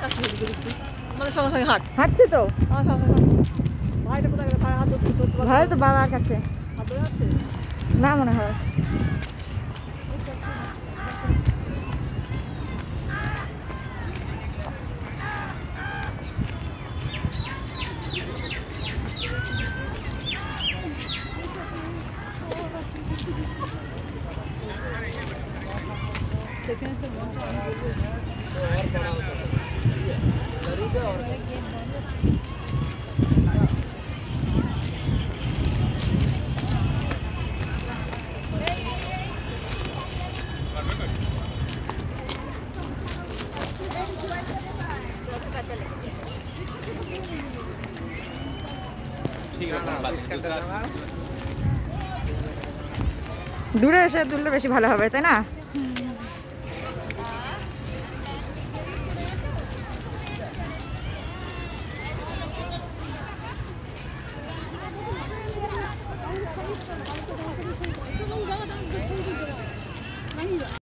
আমাদের সঙ্গে সঙ্গে হাঁট হাঁটছি তো? আমার সঙ্গে সঙ্গে। ভাইটা কোথায় গেল তো বাবার কাছে। হাত ধরে না মনে হয় দূরে এসে তুললে বেশি ভালো হবে তাই না?